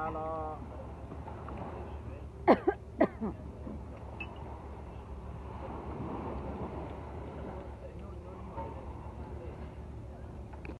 Hello.